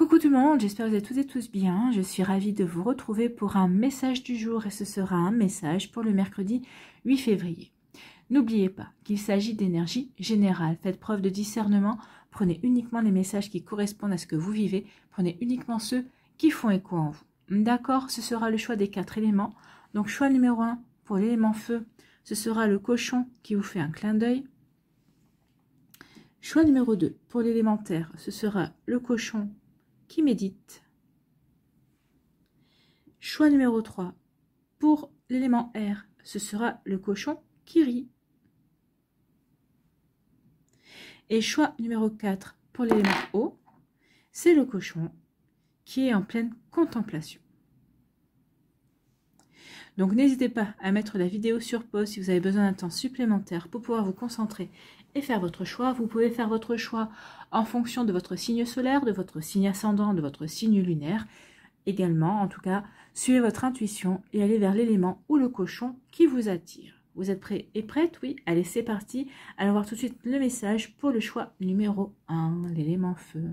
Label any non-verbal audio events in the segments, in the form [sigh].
Coucou tout le monde, j'espère que vous êtes tous et tous bien. Je suis ravie de vous retrouver pour un message du jour et ce sera un message pour le mercredi 8 février. N'oubliez pas qu'il s'agit d'énergie générale. Faites preuve de discernement. Prenez uniquement les messages qui correspondent à ce que vous vivez. Prenez uniquement ceux qui font écho en vous. D'accord Ce sera le choix des quatre éléments. Donc choix numéro 1 pour l'élément feu, ce sera le cochon qui vous fait un clin d'œil. Choix numéro 2 pour l'élémentaire, ce sera le cochon qui médite. Choix numéro 3. Pour l'élément R, ce sera le cochon qui rit. Et choix numéro 4 pour l'élément O, c'est le cochon qui est en pleine contemplation. Donc n'hésitez pas à mettre la vidéo sur pause si vous avez besoin d'un temps supplémentaire pour pouvoir vous concentrer et faire votre choix. Vous pouvez faire votre choix en fonction de votre signe solaire, de votre signe ascendant, de votre signe lunaire. Également, en tout cas, suivez votre intuition et allez vers l'élément ou le cochon qui vous attire. Vous êtes prêts et prêtes? Oui Allez, c'est parti. Allons voir tout de suite le message pour le choix numéro 1, l'élément feu.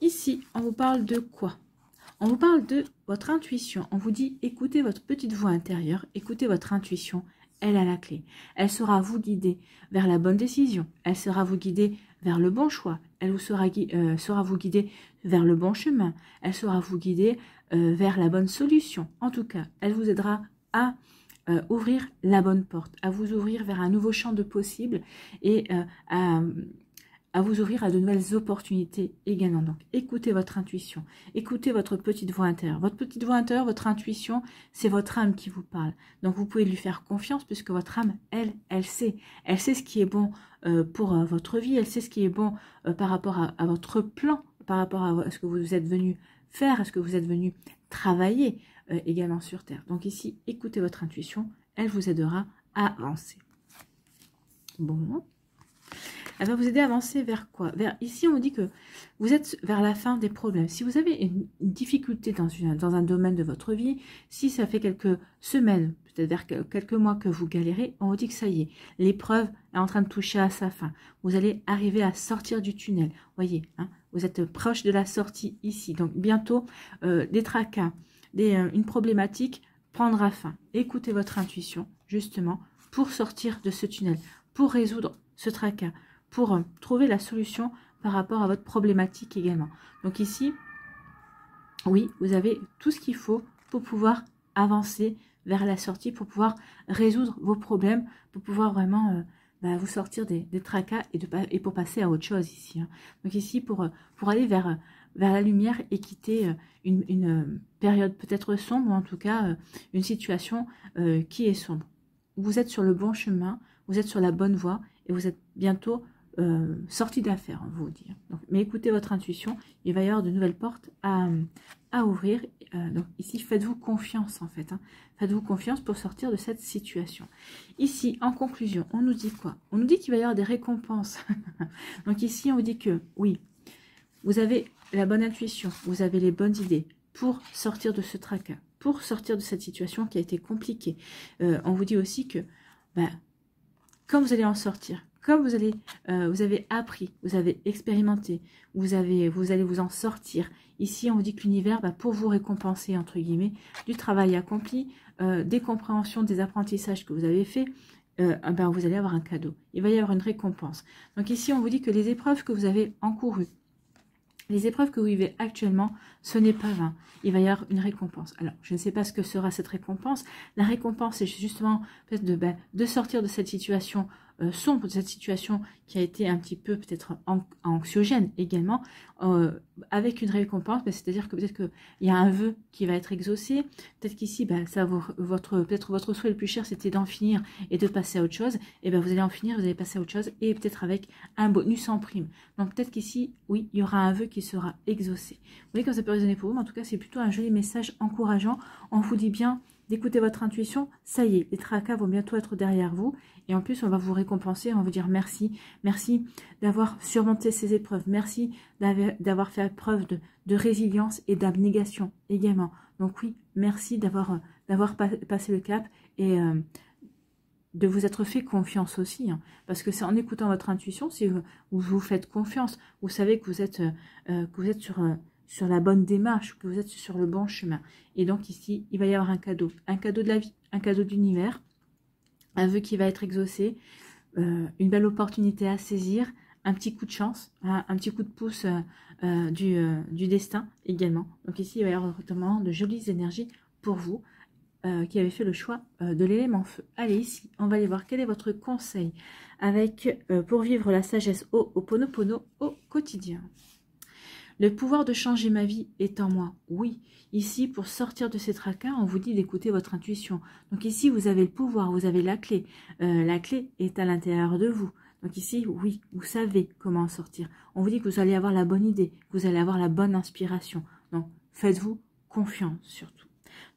Ici, on vous parle de quoi? On vous parle de votre intuition. On vous dit, écoutez votre petite voix intérieure, écoutez votre intuition elle a la clé. Elle saura vous guider vers la bonne décision. Elle sera vous guider vers le bon choix. Elle vous sera, euh, vous guider vers le bon chemin. Elle sera vous guider euh, vers la bonne solution. En tout cas, elle vous aidera à euh, ouvrir la bonne porte, à vous ouvrir vers un nouveau champ de possibles et à à vous ouvrir à de nouvelles opportunités également. Donc, écoutez votre intuition, écoutez votre petite voix intérieure. Votre petite voix intérieure, votre intuition, c'est votre âme qui vous parle. Donc, vous pouvez lui faire confiance puisque votre âme, elle, elle sait. Elle sait ce qui est bon euh, pour euh, votre vie, elle sait ce qui est bon euh, par rapport à, votre plan, par rapport à, ce que vous êtes venu faire, à ce que vous êtes venu travailler également sur Terre. Donc ici, écoutez votre intuition, elle vous aidera à avancer. Bon, elle va vous aider à avancer vers quoi? Ici, on dit que vous êtes vers la fin des problèmes. Si vous avez une, difficulté dans, un domaine de votre vie, si ça fait quelques semaines, peut-être vers quelques mois que vous galérez, on vous dit que ça y est, l'épreuve est en train de toucher à sa fin. Vous allez arriver à sortir du tunnel. Voyez, hein, vous êtes proche de la sortie ici. Donc, bientôt, euh, des tracas, euh, une problématique prendra fin. Écoutez votre intuition, justement, pour sortir de ce tunnel, pour résoudre ce tracas, pour euh, trouver la solution par rapport à votre problématique également. Donc ici, oui, vous avez tout ce qu'il faut pour pouvoir avancer vers la sortie, pour pouvoir résoudre vos problèmes, pour pouvoir vraiment euh, bah, vous sortir des, tracas et, pour passer à autre chose ici. Hein. Donc ici, pour, euh, pour aller vers, vers la lumière et quitter une, une période peut-être sombre, ou en tout cas une situation qui est sombre. Vous êtes sur le bon chemin, vous êtes sur la bonne voie et vous êtes bientôt euh, sortie d'affaires, on vous dire. Mais écoutez votre intuition, il va y avoir de nouvelles portes à, à ouvrir. Euh, donc ici, faites-vous confiance en fait. Hein. Faites-vous confiance pour sortir de cette situation. Ici, en conclusion, on nous dit quoi? On nous dit qu'il va y avoir des récompenses. [laughs] donc ici, on vous dit que oui, vous avez la bonne intuition, vous avez les bonnes idées pour sortir de ce tracas, pour sortir de cette situation qui a été compliquée. Euh, on vous dit aussi que ben, quand vous allez en sortir, comme vous, allez, euh, vous avez appris, vous avez expérimenté, vous, allez vous en sortir. Ici, on vous dit que l'univers, va pour vous récompenser, entre guillemets, du travail accompli, euh, des compréhensions, des apprentissages que vous avez faits, euh, ben, vous allez avoir un cadeau. Il va y avoir une récompense. Donc ici, on vous dit que les épreuves que vous avez encourues, les épreuves que vous vivez actuellement, ce n'est pas vain. Il va y avoir une récompense. Alors, je ne sais pas ce que sera cette récompense. La récompense, c'est justement de, ben, de sortir de cette situation euh, sombre, de cette situation qui a été un petit peu peut-être anxiogène également, euh, avec une récompense, ben, c'est-à-dire que peut-être qu'il y a un vœu qui va être exaucé, peut-être qu'ici, ben, ça votre peut-être votre souhait le plus cher, c'était d'en finir et de passer à autre chose, et ben vous allez en finir, vous allez passer à autre chose, et peut-être avec un bonus en prime. Donc peut-être qu'ici, oui, il y aura un vœu qui sera exaucé. Vous voyez comme ça peut résonner pour vous, mais en tout cas, c'est plutôt un joli message encourageant. On vous dit bien d'écouter votre intuition, ça y est, les tracas vont bientôt être derrière vous. Et en plus, on va vous récompenser, on va vous dire merci. Merci d'avoir surmonté ces épreuves. Merci d'avoir fait preuve de, résilience et d'abnégation également. Donc oui, merci d'avoir passé le cap et euh, de vous être fait confiance aussi. Hein. parce que c'est en écoutant votre intuition, si vous vous, faites confiance, vous savez que vous êtes, êtes sur, sur la bonne démarche, que vous êtes sur le bon chemin. Et donc ici, il va y avoir un cadeau. Un cadeau de la vie, un cadeau d'univers, un vœu qui va être exaucé, une belle opportunité à saisir, un petit coup de chance, un, petit coup de pouce euh, euh, du, euh, destin également. Donc ici, il va y avoir notamment de jolies énergies pour vous qui avez fait le choix de l'élément feu. Allez, ici, on va aller voir quel est votre conseil avec pour vivre la sagesse au Oponopono au quotidien. Le pouvoir de changer ma vie est en moi. Oui, ici, pour sortir de ces tracas, on vous dit d'écouter votre intuition. Donc ici, vous avez le pouvoir, vous avez la clé. la clé est à l'intérieur de vous. Donc ici, oui, vous savez comment en sortir. On vous dit que vous allez avoir la bonne idée, que vous allez avoir la bonne inspiration. Donc, faites-vous confiance surtout.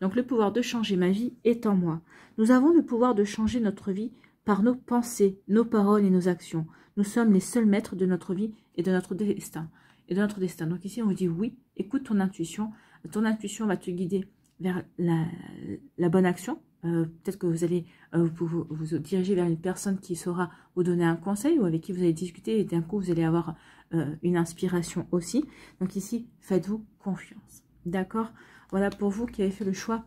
Donc, le pouvoir de changer ma vie est en moi. Nous avons le pouvoir de changer notre vie par nos pensées, nos paroles et nos actions. Nous sommes les seuls maîtres de notre vie et de notre destin. Et de notre destin. Donc ici, on vous dit oui, écoute ton intuition. Ton intuition va te guider vers la bonne action, euh, peut-être que vous allez euh, vous, diriger vers une personne qui saura vous donner un conseil ou avec qui vous allez discuter et d'un coup vous allez avoir euh, une inspiration aussi. Donc ici, faites-vous confiance. D'accord? Voilà pour vous qui avez fait le choix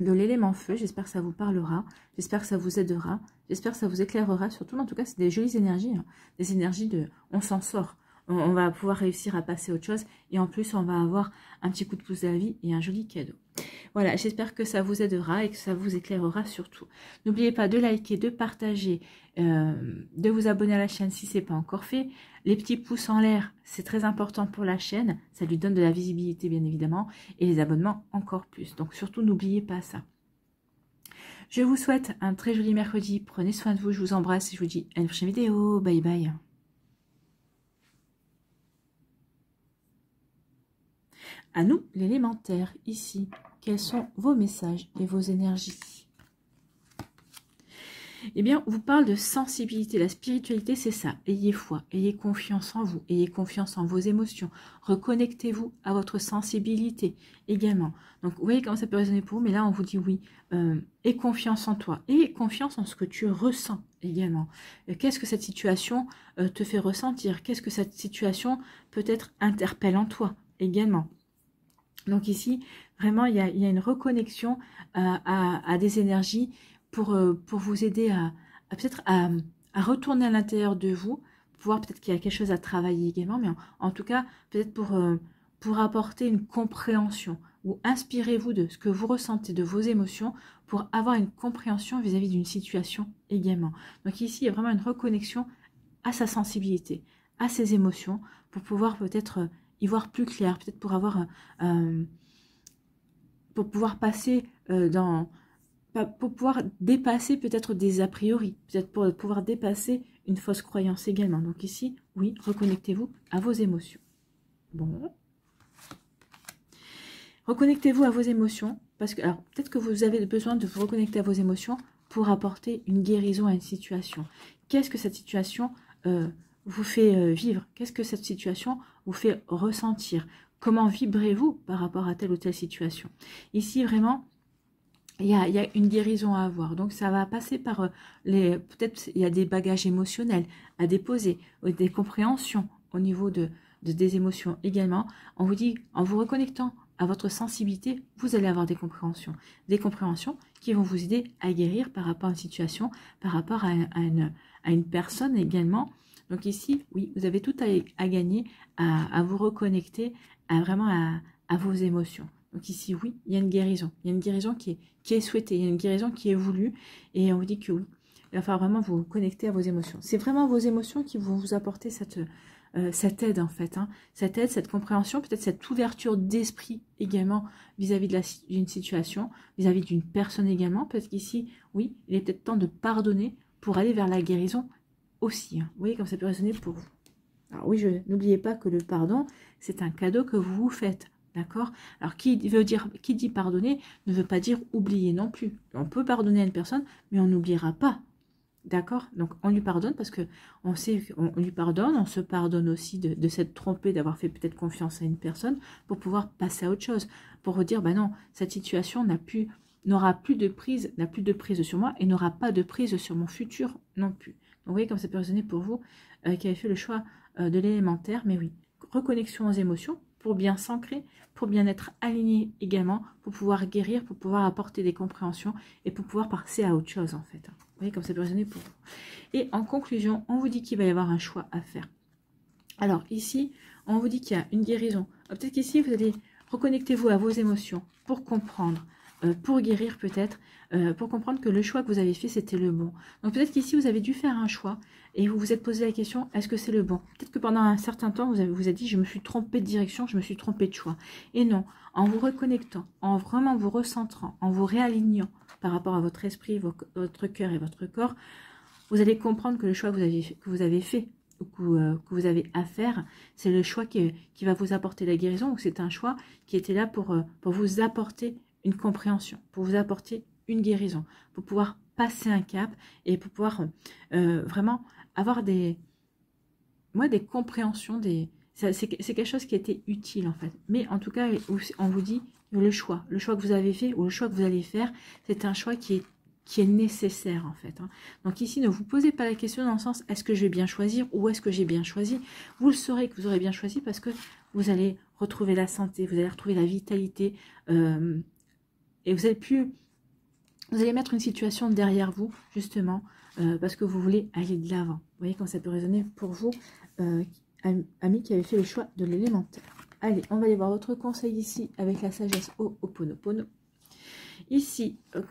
de l'élément feu. J'espère que ça vous parlera. J'espère que ça vous aidera. J'espère que ça vous éclairera. Surtout, en tout cas, c'est des jolies énergies. Hein. Des énergies de on s'en sort on, va pouvoir réussir à passer à autre chose. Et en plus, on va avoir un petit coup de pouce la vie et un joli cadeau. Voilà, j'espère que ça vous aidera et que ça vous éclairera surtout. N'oubliez pas de liker, de partager, euh, de vous abonner à la chaîne si ce n'est pas encore fait. Les petits pouces en l'air, c'est très important pour la chaîne. Ça lui donne de la visibilité, bien évidemment. Et les abonnements, encore plus. Donc surtout, n'oubliez pas ça. Je vous souhaite un très joli mercredi. Prenez soin de vous. Je vous embrasse et je vous dis à une prochaine vidéo. Bye bye. À nous, l'élémentaire, ici. Quels sont vos messages et vos énergies? Eh bien, on vous parle de sensibilité. La spiritualité, c'est ça. Ayez foi, ayez confiance en vous, ayez confiance en vos émotions. Reconnectez-vous à votre sensibilité également. Donc, vous voyez comment ça peut résonner pour vous, mais là, on vous dit oui. Euh, aie confiance en toi, et confiance en ce que tu ressens également. Euh, qu'est-ce que cette situation euh, te fait ressentir? Qu'est-ce que cette situation peut-être interpelle en toi également? Donc ici, vraiment, il y a, une reconnexion euh, à, des énergies pour, euh, vous aider à, peut-être à, retourner à l'intérieur de vous, voir peut-être qu'il y a quelque chose à travailler également, mais en, tout cas, peut-être pour, euh, pour apporter une compréhension, ou inspirez-vous de ce que vous ressentez, de vos émotions, pour avoir une compréhension vis-à-vis d'une situation également. Donc ici, il y a vraiment une reconnexion à sa sensibilité, à ses émotions, pour pouvoir peut-être y voir plus clair, peut-être pour avoir, euh, pour pouvoir passer euh, dans, pour pouvoir dépasser peut-être des a priori, peut-être pour pouvoir dépasser une fausse croyance également. Donc ici, oui, reconnectez-vous à vos émotions. Bon. Reconnectez-vous à vos émotions, parce que, alors, peut-être que vous avez besoin de vous reconnecter à vos émotions pour apporter une guérison à une situation. Qu'est-ce que cette situation euh, vous fait vivre? Qu'est-ce que cette situation vous fait ressentir Comment vibrez-vous par rapport à telle ou telle situation? Ici, vraiment, il y, a, une guérison à avoir. Donc, ça va passer par euh, les... Peut-être il y a des bagages émotionnels à déposer, des compréhensions au niveau de, des émotions également. On vous dit, en vous reconnectant à votre sensibilité, vous allez avoir des compréhensions. Des compréhensions qui vont vous aider à guérir par rapport à une situation, par rapport à une personne également, donc ici, oui, vous avez tout à, gagner à, vous reconnecter à vraiment à, vos émotions. Donc ici, oui, il y a une guérison. Il y a une guérison qui est, souhaitée, il y a une guérison qui est voulue. Et on vous dit que oui, il va falloir vraiment vous connecter à vos émotions. C'est vraiment vos émotions qui vont vous apporter cette, euh, aide en fait. Hein. Cette aide, cette compréhension, peut-être cette ouverture d'esprit également vis-à-vis d'une situation, vis-à-vis d'une personne également. Parce qu'ici, oui, il est peut-être temps de pardonner pour aller vers la guérison aussi. Hein. Vous voyez comme ça peut résonner pour vous. Alors oui, n'oubliez pas que le pardon, c'est un cadeau que vous vous faites. D'accord? Alors, qui veut dire, qui dit pardonner ne veut pas dire oublier non plus. On peut pardonner à une personne, mais on n'oubliera pas. D'accord? Donc, on lui pardonne parce que on sait qu'on lui pardonne, on se pardonne aussi de, s'être trompé, d'avoir fait peut-être confiance à une personne pour pouvoir passer à autre chose. Pour dire, bah non, cette situation n'aura plus de prise, n'a plus de prise sur moi et n'aura pas de prise sur mon futur non plus. Vous voyez comme ça peut résonner pour vous euh, qui avez fait le choix euh, de l'élémentaire, mais oui, reconnexion aux émotions pour bien s'ancrer, pour bien être aligné également, pour pouvoir guérir, pour pouvoir apporter des compréhensions et pour pouvoir passer à autre chose en fait. Vous voyez comme ça peut résonner pour vous. Et en conclusion, on vous dit qu'il va y avoir un choix à faire. Alors ici, on vous dit qu'il y a une guérison. Peut-être qu'ici, vous allez reconnecter-vous à vos émotions pour comprendre, pour guérir peut-être, euh, pour comprendre que le choix que vous avez fait, c'était le bon. Donc peut-être qu'ici, vous avez dû faire un choix et vous vous êtes posé la question, est-ce que c'est le bon? Peut-être que pendant un certain temps, vous avez vous dit, je me suis trompé de direction, je me suis trompé de choix. Et non, en vous reconnectant, en vraiment vous recentrant, en vous réalignant par rapport à votre esprit, votre cœur et votre corps, vous allez comprendre que le choix que vous avez, que vous avez fait ou euh, que, vous avez à faire, c'est le choix qui, qui, va vous apporter la guérison ou c'est un choix qui était là pour, pour vous apporter une compréhension, pour vous apporter une guérison, pour pouvoir passer un cap et pour pouvoir euh, vraiment avoir des, moi, des compréhensions, des, c'est quelque chose qui été utile en fait. Mais en tout cas, on vous dit le choix, le choix que vous avez fait ou le choix que vous allez faire, c'est un choix qui est qui est nécessaire en fait. Hein. Donc ici, ne vous posez pas la question dans le sens est-ce que je vais bien choisir ou est-ce que j'ai bien choisi? Vous le saurez que vous aurez bien choisi parce que vous allez retrouver la santé, vous allez retrouver la vitalité euh, et vous allez plus vous allez mettre une situation derrière vous, justement, euh, parce que vous voulez aller de l'avant. Vous voyez quand ça peut résonner pour vous, euh, amis qui avez fait le choix de l'élémentaire. Allez, on va aller voir votre conseil ici avec la sagesse au Oponopono. Ici, euh,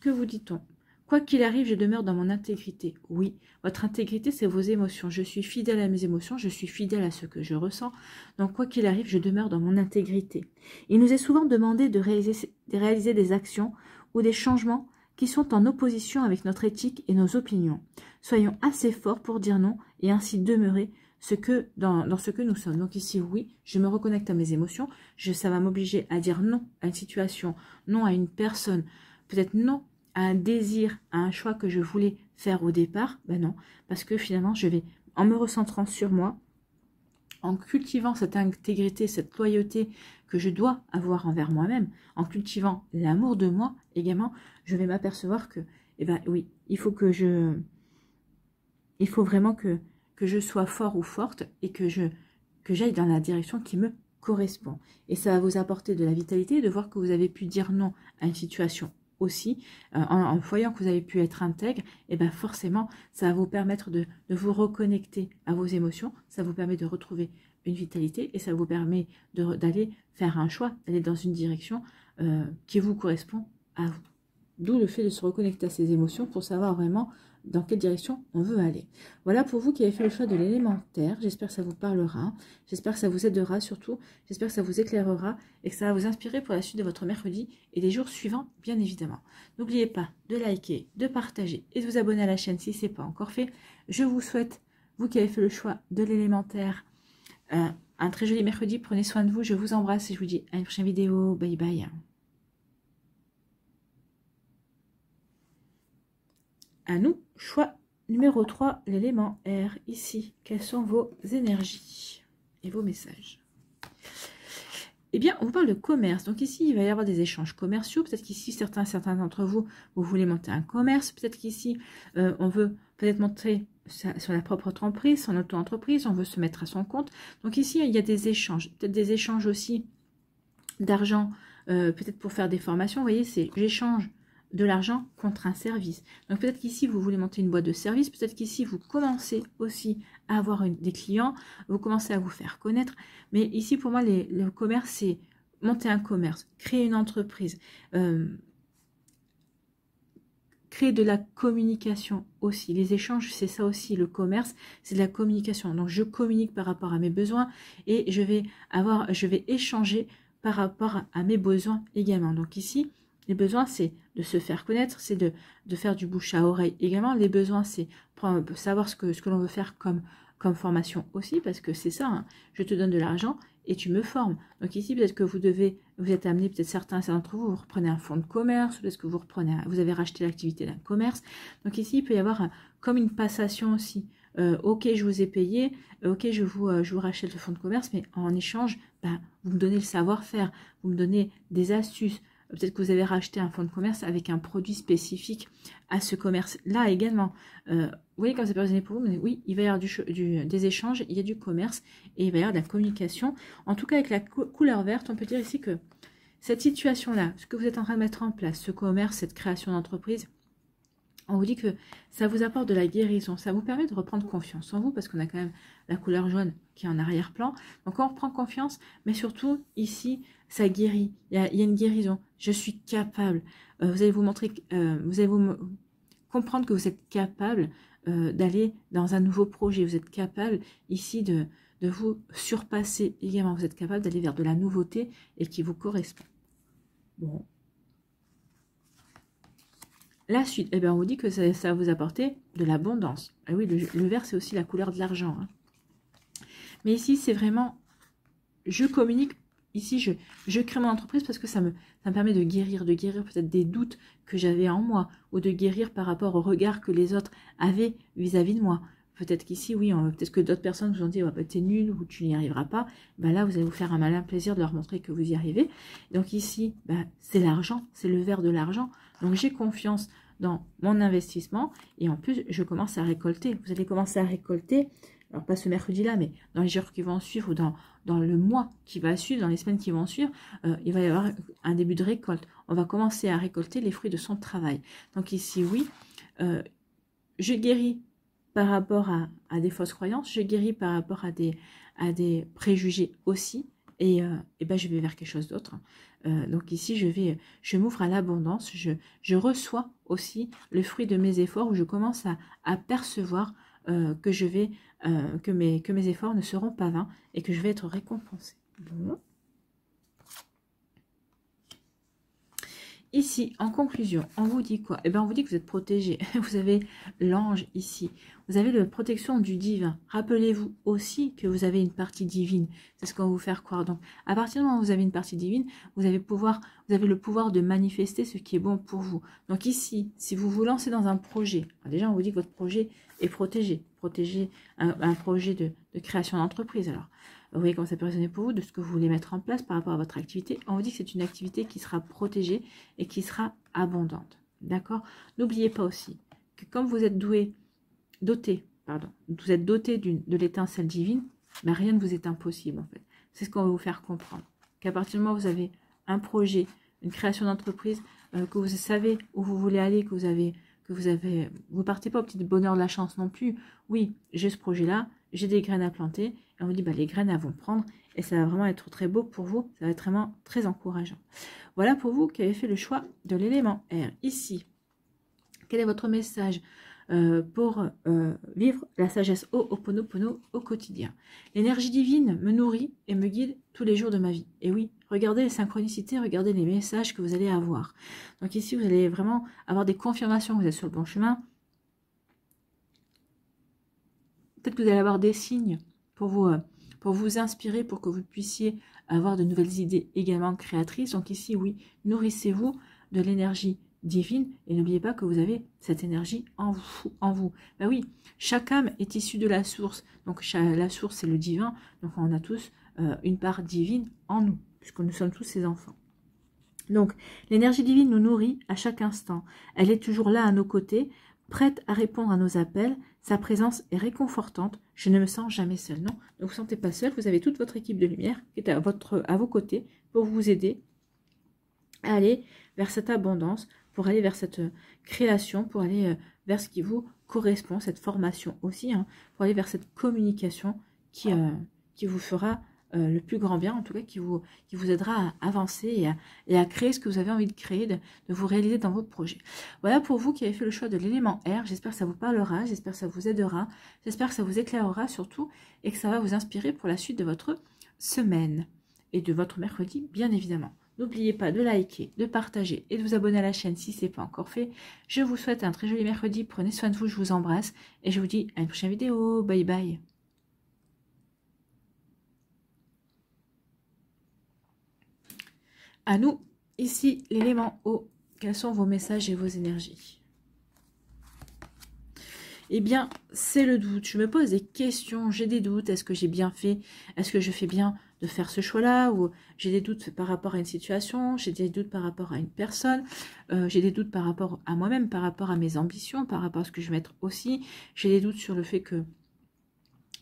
que vous dit-on? Quoi qu'il arrive, je demeure dans mon intégrité. Oui, votre intégrité, c'est vos émotions. Je suis fidèle à mes émotions, je suis fidèle à ce que je ressens. Donc, quoi qu'il arrive, je demeure dans mon intégrité. Il nous est souvent demandé de réaliser, de réaliser des actions ou des changements qui sont en opposition avec notre éthique et nos opinions. Soyons assez forts pour dire non et ainsi demeurer ce que, dans, ce que nous sommes. Donc ici, oui, je me reconnecte à mes émotions. Ça va m'obliger à dire non à une situation, non à une personne, peut-être non un désir, à un choix que je voulais faire au départ. Ben non, parce que finalement, je vais, en me recentrant sur moi, en cultivant cette intégrité, cette loyauté que je dois avoir envers moi-même, en cultivant l'amour de moi également, je vais m'apercevoir que, eh ben oui, il faut que je, il faut vraiment que, que je sois fort ou forte et que je, que j'aille dans la direction qui me correspond. Et ça va vous apporter de la vitalité de voir que vous avez pu dire non à une situation aussi, euh, en, voyant que vous avez pu être intègre, et eh ben forcément, ça va vous permettre de, vous reconnecter à vos émotions, ça vous permet de retrouver une vitalité et ça vous permet d'aller faire un choix, d'aller dans une direction euh, qui vous correspond à vous. D'où le fait de se reconnecter à ses émotions pour savoir vraiment dans quelle direction on veut aller. Voilà pour vous qui avez fait le choix de l'élémentaire. J'espère que ça vous parlera. J'espère que ça vous aidera surtout. J'espère que ça vous éclairera et que ça va vous inspirer pour la suite de votre mercredi et les jours suivants, bien évidemment. N'oubliez pas de liker, de partager et de vous abonner à la chaîne si ce n'est pas encore fait. Je vous souhaite, vous qui avez fait le choix de l'élémentaire, euh, un très joli mercredi. Prenez soin de vous. Je vous embrasse et je vous dis à une prochaine vidéo. Bye bye. À nous, choix numéro 3, l'élément R, ici. Quelles sont vos énergies et vos messages? Eh bien, on vous parle de commerce. Donc ici, il va y avoir des échanges commerciaux. Peut-être qu'ici, certains, d'entre vous, vous voulez monter un commerce. Peut-être qu'ici, euh, on veut peut-être monter sur la propre entreprise, son auto-entreprise. On veut se mettre à son compte. Donc ici, il y a des échanges. Peut-être des échanges aussi d'argent, euh, peut-être pour faire des formations. Vous voyez, c'est j'échange de l'argent contre un service. Donc peut-être qu'ici, vous voulez monter une boîte de service, peut-être qu'ici, vous commencez aussi à avoir des clients, vous commencez à vous faire connaître. Mais ici, pour moi, le commerce, c'est monter un commerce, créer une entreprise, euh, créer de la communication aussi. Les échanges, c'est ça aussi. Le commerce, c'est de la communication. Donc, je communique par rapport à mes besoins et je vais avoir, je vais échanger par rapport à mes besoins également. Donc ici, les besoins, c'est de se faire connaître, c'est de, faire du bouche à oreille également. Les besoins, c'est savoir ce que, l'on veut faire comme, formation aussi, parce que c'est ça, hein. je te donne de l'argent et tu me formes. Donc ici, peut-être que vous devez, vous êtes amené, peut-être certains, d'entre vous, vous reprenez un fonds de commerce, peut-être que vous reprenez, vous avez racheté l'activité d'un commerce. Donc ici, il peut y avoir comme une passation aussi. Euh, ok, je vous ai payé, euh, ok, je vous, euh, je vous rachète le fonds de commerce, mais en échange, ben, vous me donnez le savoir-faire, vous me donnez des astuces, Peut-être que vous avez racheté un fonds de commerce avec un produit spécifique à ce commerce-là également. Euh, vous voyez, quand c'est pas pour vous, mais oui, il va y avoir des échanges, il y a du commerce et il va y avoir de la communication. En tout cas, avec la couleur verte, on peut dire ici que cette situation-là, ce que vous êtes en train de mettre en place, ce commerce, cette création d'entreprise, on vous dit que ça vous apporte de la guérison, ça vous permet de reprendre confiance en vous parce qu'on a quand même la couleur jaune qui est en arrière-plan. Donc on reprend confiance, mais surtout ici, ça guérit. Il y a, une guérison. Je suis capable. Euh, vous allez vous montrer, euh, vous allez vous comprendre que vous êtes capable euh, d'aller dans un nouveau projet. Vous êtes capable ici de, vous surpasser également. Vous êtes capable d'aller vers de la nouveauté et qui vous correspond. La suite, eh bien, on vous dit que ça, va vous apporter de l'abondance. Ah oui, le, vert, c'est aussi la couleur de l'argent. Hein. Mais ici, c'est vraiment, je communique, ici, je, je crée mon entreprise parce que ça me, ça me permet de guérir, de guérir peut-être des doutes que j'avais en moi, ou de guérir par rapport au regard que les autres avaient vis-à-vis de moi. Peut-être qu'ici, oui, peut-être que d'autres personnes vous ont dit, oh, bah, t'es nul ou tu n'y arriveras pas. Ben là, vous allez vous faire un malin plaisir de leur montrer que vous y arrivez. Donc ici, ben, c'est l'argent, c'est le verre de l'argent. Donc j'ai confiance dans mon investissement et en plus, je commence à récolter. Vous allez commencer à récolter, alors pas ce mercredi-là, mais dans les jours qui vont suivre ou dans, dans le mois qui va suivre, dans les semaines qui vont suivre, euh, il va y avoir un début de récolte. On va commencer à récolter les fruits de son travail. Donc ici, oui, euh, je guéris par rapport à, des fausses croyances, je guéris par rapport à des, à des préjugés aussi, et, euh, ben je vais vers quelque chose d'autre. Euh, donc ici, je vais, je m'ouvre à l'abondance, je, reçois aussi le fruit de mes efforts, où je commence à, percevoir euh, que je vais, que, mes, que mes efforts ne seront pas vains et que je vais être récompensé. Ici, en conclusion, on vous dit quoi? Eh bien, on vous dit que vous êtes protégé. [laughs] Vous avez l'ange ici. Vous avez la protection du divin. Rappelez-vous aussi que vous avez une partie divine. C'est ce qu'on va vous faire croire. Donc, à partir du moment où vous avez une partie divine, vous avez, le pouvoir de manifester ce qui est bon pour vous. Donc ici, si vous vous lancez dans un projet, déjà, on vous dit que votre projet est protégé. Protégé, un, projet de création d'entreprise. Alors, vous voyez comment ça peut résonner pour vous, de ce que vous voulez mettre en place par rapport à votre activité. On vous dit que c'est une activité qui sera protégée et qui sera abondante. D'accord? N'oubliez pas aussi que comme vous êtes doué, doté, pardon, vous êtes doté de l'étincelle divine, mais rien ne vous est impossible en fait. C'est ce qu'on va vous faire comprendre. Qu'à partir du moment où vous avez un projet, une création d'entreprise, euh, que vous savez où vous voulez aller, que vous avez, que vous avez, vous partez pas au petit bonheur de la chance non plus. Oui, j'ai ce projet-là, j'ai des graines à planter, on vous dit, bah, les graines, elles vont prendre, et ça va vraiment être très beau pour vous, ça va être vraiment très encourageant. Voilà pour vous qui avez fait le choix de l'élément R. Ici, quel est votre message euh, pour euh, vivre la sagesse au Oponopono au quotidien? L'énergie divine me nourrit et me guide tous les jours de ma vie. Et oui, regardez les synchronicités, regardez les messages que vous allez avoir. Donc ici, vous allez vraiment avoir des confirmations que vous êtes sur le bon chemin, Peut-être que vous allez avoir des signes pour vous, euh, pour vous inspirer, pour que vous puissiez avoir de nouvelles idées également créatrices. Donc ici, oui, nourrissez-vous de l'énergie divine et n'oubliez pas que vous avez cette énergie en vous. En. Ben oui, chaque âme est issue de la source. Donc la source, c'est le divin. Donc on a tous euh, une part divine en nous, puisque nous sommes tous ses enfants. Donc l'énergie divine nous nourrit à chaque instant. Elle est toujours là à nos côtés prête à répondre à nos appels. Sa présence est réconfortante. Je ne me sens jamais seule. Non, ne vous sentez pas seul. Vous avez toute votre équipe de lumière qui est à, vos côtés pour vous aider à aller vers cette abondance, pour aller vers cette création, pour aller euh, vers ce qui vous correspond, cette formation aussi, hein, pour aller vers cette communication qui, euh, qui vous fera euh, le plus grand bien, en tout cas qui vous, qui vous aidera à avancer et à, créer ce que vous avez envie de créer, de, vous réaliser dans votre projet. Voilà pour vous qui avez fait le choix de l'élément R. J'espère que ça vous parlera, j'espère que ça vous aidera, j'espère que ça vous éclairera surtout et que ça va vous inspirer pour la suite de votre semaine et de votre mercredi, bien évidemment. N'oubliez pas de liker, de partager et de vous abonner à la chaîne si ce n'est pas encore fait. Je vous souhaite un très joli mercredi. Prenez soin de vous, je vous embrasse et je vous dis à une prochaine vidéo. Bye bye. À nous, ici, l'élément eau. Quels sont vos messages et vos énergies? Eh bien, c'est le doute. Je me pose des questions, j'ai des doutes. Est-ce que j'ai bien fait? Est-ce que je fais bien de faire ce choix-là, ou j'ai des doutes par rapport à une situation, j'ai des doutes par rapport à une personne, euh, j'ai des doutes par rapport à moi-même, par rapport à mes ambitions, par rapport à ce que je vais mettre aussi, j'ai des doutes sur le fait que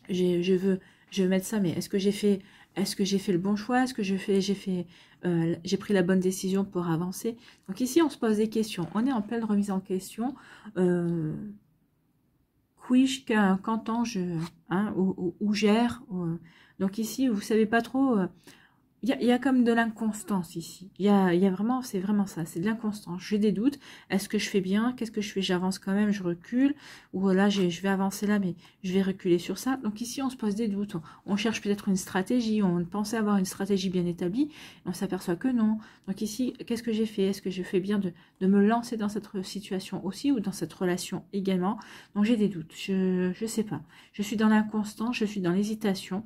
je veux, je veux mettre ça, mais est-ce que j'ai fait, est-ce que j'ai fait le bon choix, est-ce que j'ai j'ai fait, euh, j'ai pris la bonne décision pour avancer. Donc ici, on se pose des questions, on est en pleine remise en question. Euh, qu'entends-je, hein, ou, gère. donc ici, vous savez pas trop euh, il y, a, comme de l'inconstance ici. Il y a, y a, vraiment, c'est vraiment ça, c'est de l'inconstance. J'ai des doutes. Est-ce que je fais bien? Qu'est-ce que je fais? J'avance quand même, je recule. Ou là, je vais avancer là, mais je vais reculer sur ça. Donc ici, on se pose des doutes. On, cherche peut-être une stratégie. On pensait avoir une stratégie bien établie. On s'aperçoit que non. Donc ici, qu'est-ce que j'ai fait? Est-ce que je fais bien de, de, me lancer dans cette situation aussi ou dans cette relation également? Donc j'ai des doutes. Je ne sais pas. Je suis dans l'inconstance, je suis dans l'hésitation.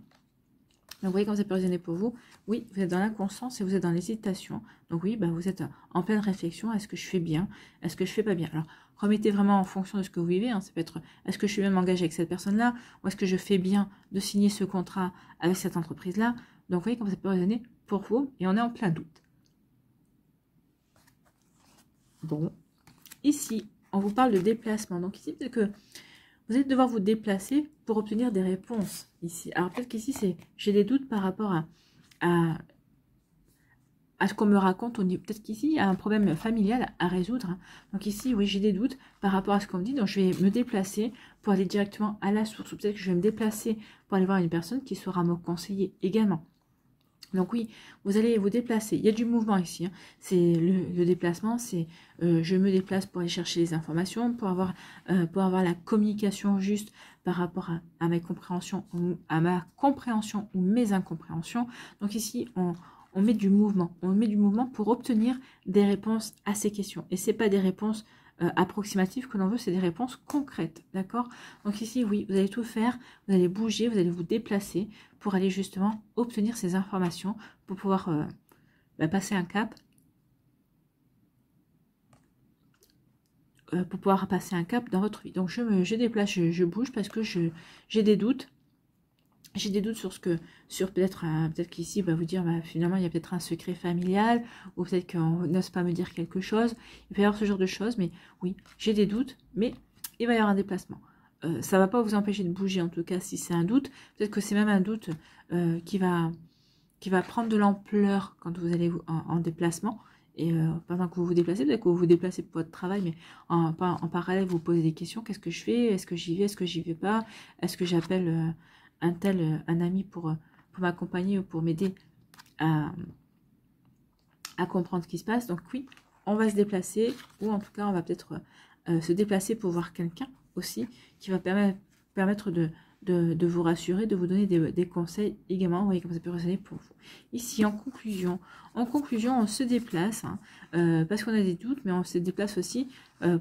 Donc, vous voyez comment ça peut résonner pour vous. Oui, vous êtes dans l'inconscience et vous êtes dans l'hésitation. Donc, oui, bah, vous êtes en pleine réflexion. Est-ce que je fais bien? Est-ce que je fais pas bien? Alors, remettez vraiment en fonction de ce que vous vivez. Hein. Ça peut être, est-ce que je suis même engagé avec cette personne-là? Ou est-ce que je fais bien de signer ce contrat avec cette entreprise-là? Donc, vous voyez comment ça peut résonner pour vous. Et on est en plein doute. Bon. Ici, on vous parle de déplacement. Donc, ici, peut-être que vous allez devoir vous déplacer pour obtenir des réponses ici. Alors peut-être qu'ici, j'ai des doutes par rapport à, à, ce qu'on me raconte. Peut-être qu'ici, il y a un problème familial à résoudre. Donc ici, oui, j'ai des doutes par rapport à ce qu'on me dit. Donc je vais me déplacer pour aller directement à la source. Peut-être que je vais me déplacer pour aller voir une personne qui saura me conseiller également. Donc oui, vous allez vous déplacer. Il y a du mouvement ici. Hein. C'est le, déplacement, c'est euh, je me déplace pour aller chercher les informations, pour avoir, euh, la communication juste par rapport à, mes compréhensions, à ma compréhension ou mes incompréhensions. Donc ici, on, on met du mouvement. On met du mouvement pour obtenir des réponses à ces questions. Et c'est pas des réponses euh, approximatives que l'on veut, c'est des réponses concrètes, d'accord? Donc ici, oui, vous allez tout faire, vous allez bouger, vous allez vous déplacer pour aller justement obtenir ces informations, pour pouvoir euh, bah, passer un cap, euh, pour pouvoir passer un cap dans votre vie. Donc je me je déplace, je, bouge parce que j'ai des doutes, j'ai des doutes sur ce que, sur peut-être, euh, peut-être qu'ici, va vous dire, bah, finalement, il y a peut-être un secret familial, ou peut-être qu'on n'ose pas me dire quelque chose. Il peut y avoir ce genre de choses, mais oui, j'ai des doutes, mais il va y avoir un déplacement. Euh, ça va pas vous empêcher de bouger, en tout cas, si c'est un doute. Peut-être que c'est même un doute euh, qui va, qui va prendre de l'ampleur quand vous allez en, déplacement. Et pendant que vous vous déplacez, peut-être que vous vous déplacez pour votre travail, mais en, en parallèle, vous posez des questions. Qu'est-ce que je fais? Est-ce que j'y vais? Est-ce que j'y vais pas? Est-ce que j'appelle un tel, euh, un ami pour, euh, pour m'accompagner ou pour m'aider à, comprendre ce qui se passe. Donc oui, on va se déplacer ou en tout cas on va peut-être euh, se déplacer pour voir quelqu'un aussi qui va permettre, de, vous rassurer, de vous donner des, conseils également. Vous voyez comment ça peut résonner pour vous. Ici, en conclusion, en conclusion, on se déplace hein, parce qu'on a des doutes, mais on se déplace aussi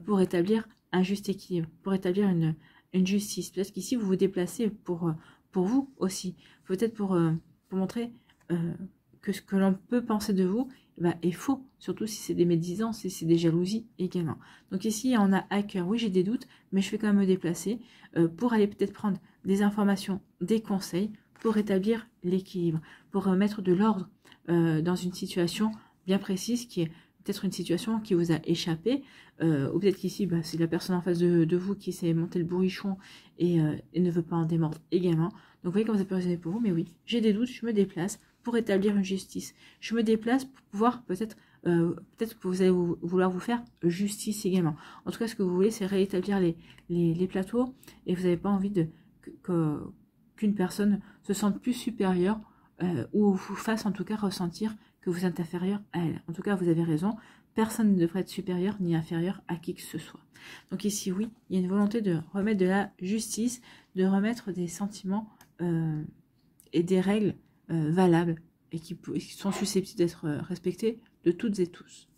pour établir un juste équilibre, pour établir une, une justice. Peut-être qu'ici, vous vous déplacez pour pour vous aussi. Peut-être pour, euh, montrer euh, que ce que l'on peut penser de vous eh ben, est faux, surtout si c'est des médisances, si c'est des jalousies également. Donc ici, on a à cœur, oui j'ai des doutes, mais je vais quand même me déplacer euh, pour aller peut-être prendre des informations, des conseils, pour établir l'équilibre, pour remettre de l'ordre dans une situation bien précise qui est peut-être une situation qui vous a échappé, ou peut-être qu'ici, bah, c'est la personne en face de, vous qui s'est monté le bourrichon et, et, ne veut pas en démordre également. Donc vous voyez comment ça peut résonner pour vous, mais oui, j'ai des doutes, je me déplace pour établir une justice. Je me déplace pour pouvoir peut-être euh, peut-être que vous allez vouloir vous faire justice également. En tout cas, ce que vous voulez, c'est réétablir les, plateaux et vous n'avez pas envie qu'une personne se sente plus supérieure euh, ou vous fasse en tout cas ressentir que vous êtes inférieur à elle. En tout cas, vous avez raison. Personne ne devrait être supérieur ni inférieur à qui que ce soit. Donc ici, oui, il y a une volonté de remettre de la justice, de remettre des sentiments euh, et des règles euh, valables et qui, sont susceptibles d'être euh, respectées de toutes et tous.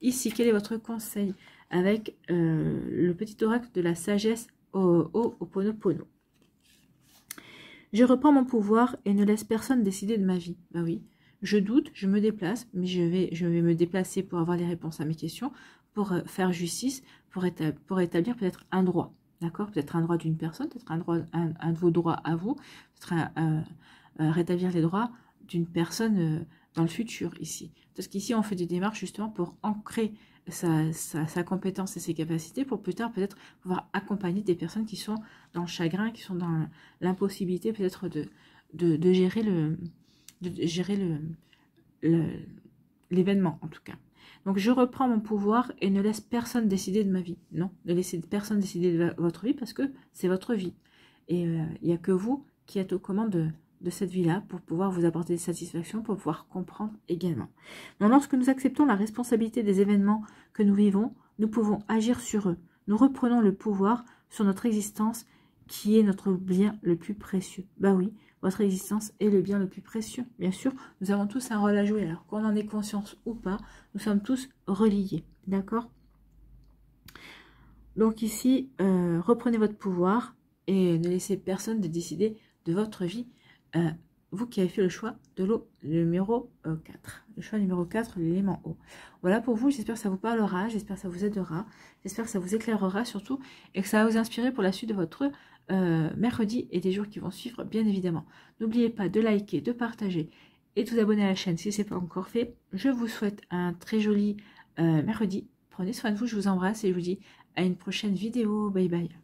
Ici, quel est votre conseil avec le petit oracle de la sagesse au, au, au Ponopono? Je reprends mon pouvoir et ne laisse personne décider de ma vie. Bah oui, je doute, je me déplace, mais je vais, me déplacer pour avoir les réponses à mes questions, pour faire justice, pour, établir peut-être un droit. D'accord? Peut-être un droit d'une personne, peut-être un, un, de vos droits à vous, peut-être euh, rétablir les droits d'une personne dans le futur ici. Parce qu'ici, on fait des démarches justement pour ancrer sa, compétence et ses capacités pour plus tard peut-être pouvoir accompagner des personnes qui sont dans le chagrin, qui sont dans l'impossibilité peut-être de, gérer le de gérer le l'événement en tout cas. Donc je reprends mon pouvoir et ne laisse personne décider de ma vie. Non, ne laissez personne décider de votre vie parce que c'est votre vie. Et euh, il n'y a que vous qui êtes aux commandes de, de cette vie-là pour pouvoir vous apporter des satisfactions, pour pouvoir comprendre également. Donc, lorsque nous acceptons la responsabilité des événements que nous vivons, nous pouvons agir sur eux. Nous reprenons le pouvoir sur notre existence qui est notre bien le plus précieux. Bah oui, votre existence est le bien le plus précieux. Bien sûr, nous avons tous un rôle à jouer. Alors qu'on en ait conscience ou pas, nous sommes tous reliés. D'accord? Donc ici, euh, reprenez votre pouvoir et ne laissez personne de décider de votre vie. Euh, vous qui avez fait le choix de l'eau numéro 4. Euh, le choix numéro 4, l'élément eau. Voilà pour vous, j'espère que ça vous parlera, j'espère que ça vous aidera, j'espère que ça vous éclairera surtout et que ça va vous inspirer pour la suite de votre euh, mercredi et des jours qui vont suivre, bien évidemment. N'oubliez pas de liker, de partager et de vous abonner à la chaîne si ce n'est pas encore fait. Je vous souhaite un très joli mercredi. Prenez soin de vous, je vous embrasse et je vous dis à une prochaine vidéo. Bye bye.